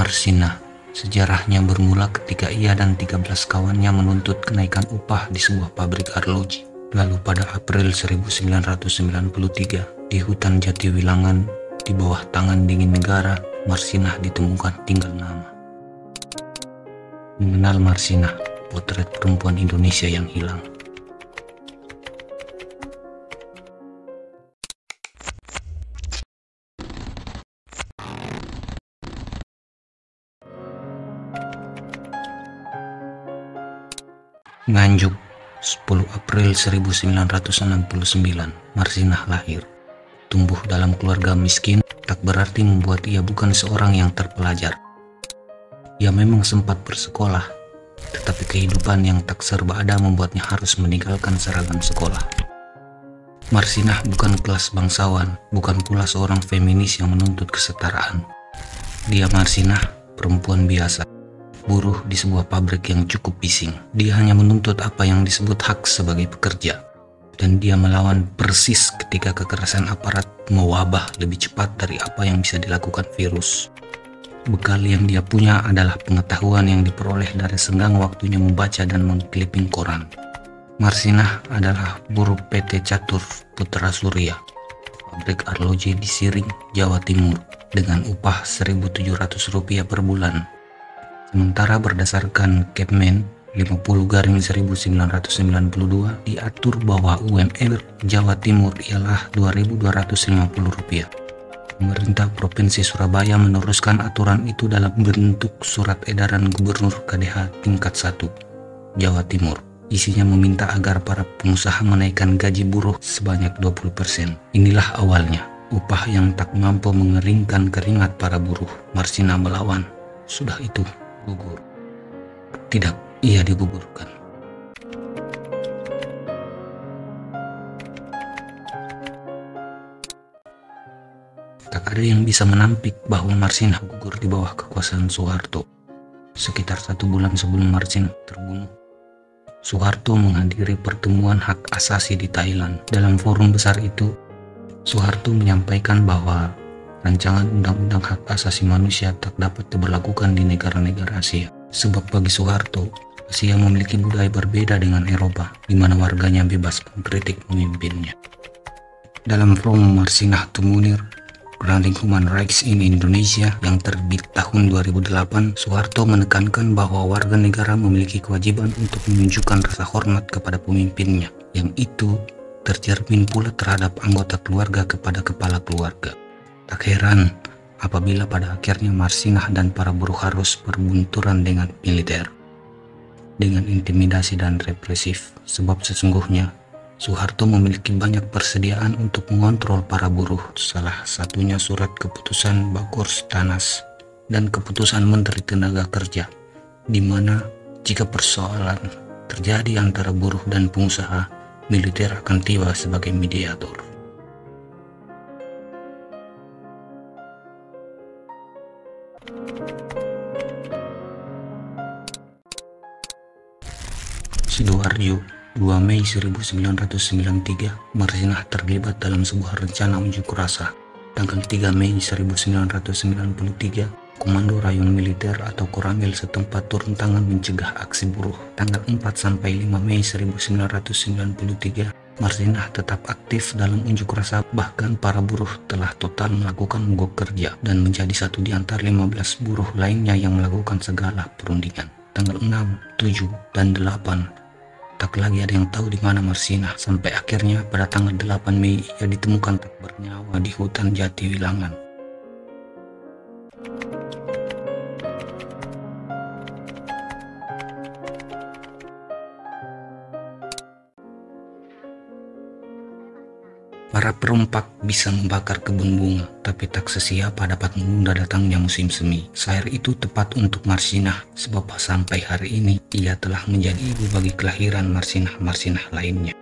Marsina. Sejarahnya bermula ketika ia dan 13 kawannya menuntut kenaikan upah di sebuah pabrik arloji. Lalu pada April 1993, di hutan Jatiwilangan, di bawah tangan dingin negara, Marsinah ditemukan tinggal nama. Mengenal Marsinah, potret perempuan Indonesia yang hilang. Nganjuk, 10 April 1969, Marsinah lahir. Tumbuh dalam keluarga miskin tak berarti membuat ia bukan seorang yang terpelajar. Ia memang sempat bersekolah, tetapi kehidupan yang tak serba ada membuatnya harus meninggalkan seragam sekolah. Marsinah bukan kelas bangsawan, bukan pula seorang feminis yang menuntut kesetaraan. Dia Marsinah, perempuan biasa buruh di sebuah pabrik yang cukup bising. Dia hanya menuntut apa yang disebut hak sebagai pekerja. Dan dia melawan persis ketika kekerasan aparat mewabah lebih cepat dari apa yang bisa dilakukan virus. Bekal yang dia punya adalah pengetahuan yang diperoleh dari senggang waktunya membaca dan mengkliping koran. Marsinah adalah buruh PT Catur Putra Surya, pabrik arloji di Siring, Jawa Timur, dengan upah Rp1.700 per bulan Sementara berdasarkan Kepmen 50 garing 1992 diatur bahwa UMR Jawa Timur ialah Rp2.250. Pemerintah Provinsi Surabaya meneruskan aturan itu dalam bentuk surat edaran Gubernur KDH tingkat 1 Jawa Timur. Isinya meminta agar para pengusaha menaikkan gaji buruh sebanyak 20%. Inilah awalnya, upah yang tak mampu mengeringkan keringat para buruh. Marsina melawan. Sudah itu, gugur. Tidak, ia digugurkan. Tak ada yang bisa menampik bahwa Marsinah gugur di bawah kekuasaan Soeharto. Sekitar satu bulan sebelum Marsin terbunuh, Soeharto menghadiri pertemuan hak asasi di Thailand. Dalam forum besar itu, Soeharto menyampaikan bahwa rancangan undang-undang hak asasi manusia tak dapat diberlakukan di negara-negara Asia. Sebab bagi Soeharto, Asia memiliki budaya berbeda dengan Eropa, di mana warganya bebas mengkritik pemimpinnya. Dalam From Marsinah Tumunir, Grounding Human Rights in Indonesia yang terbit tahun 2008, Soeharto menekankan bahwa warga negara memiliki kewajiban untuk menunjukkan rasa hormat kepada pemimpinnya, yang itu tercermin pula terhadap anggota keluarga kepada kepala keluarga. Tak heran apabila pada akhirnya Marsinah dan para buruh harus berbunturan dengan militer. Dengan intimidasi dan represif sebab sesungguhnya Soeharto memiliki banyak persediaan untuk mengontrol para buruh. Salah satunya surat keputusan Bakurs Tanas dan keputusan Menteri Tenaga Kerja di mana jika persoalan terjadi antara buruh dan pengusaha militer akan tiba sebagai mediator Sidoarjo 2 Mei 1993 Marsinah terlibat dalam sebuah rencana unjuk rasa. Tanggal 3 Mei 1993 Komando Rayon Militer atau Koramil setempat turun tangan mencegah aksi buruh. Tanggal 4 sampai 5 Mei 1993 Marsinah tetap aktif dalam unjuk rasa bahkan para buruh telah total melakukan mogok kerja dan menjadi satu di antara 15 buruh lainnya yang melakukan segala perundingan. Tanggal 6, 7, dan 8 Tak lagi ada yang tahu di mana Marsina sampai akhirnya pada tanggal 8 Mei ia ditemukan tak bernyawa di hutan Jati Wilangan. Para perompak bisa membakar kebun bunga, tapi tak sesiapa dapat menunda datangnya musim semi. Sair itu tepat untuk Marsinah, sebab sampai hari ini ia telah menjadi ibu bagi kelahiran Marsinah-Marsinah lainnya.